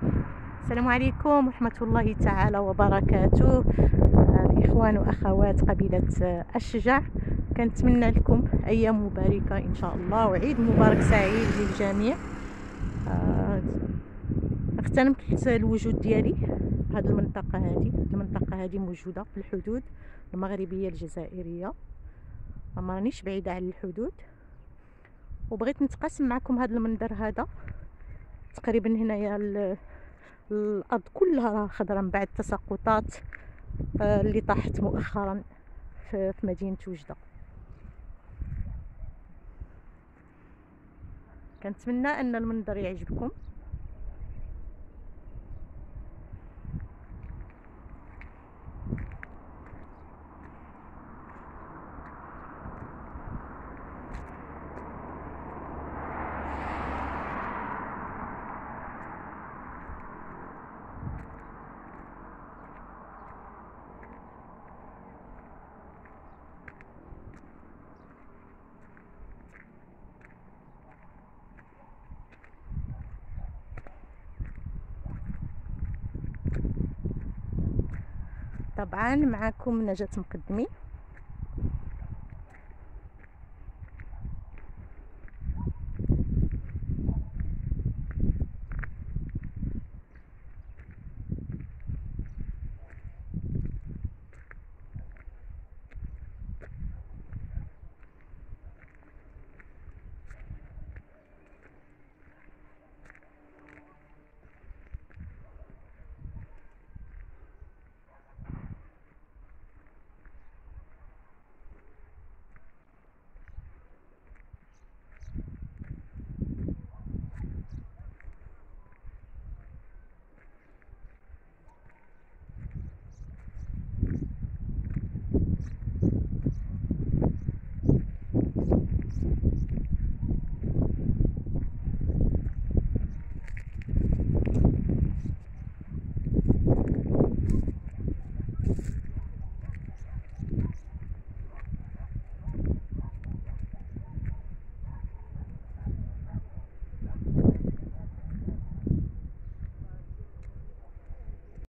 السلام عليكم ورحمة الله تعالى وبركاته. آه، إخوان وأخوات قبيلة آه، الشجع. كنتمنى لكم أيام مباركة إن شاء الله وعيد مبارك سعيد للجميع. آه، اغتنمت الوجود ديالي. هذه المنطقة هذه المنطقة هذه موجودة في الحدود المغربية الجزائرية. ما بعيدة على الحدود. وبغيت نتقاسم معكم هذا المنظر هذا. تقريبا هنايا الأرض كلها راه خضراء من بعد التساقطات آه، اللي طاحت مؤخرا في مدينة وجدة. كنتمنى أن المنظر يعجبكم. طبعا معكم نجاة مقدمي.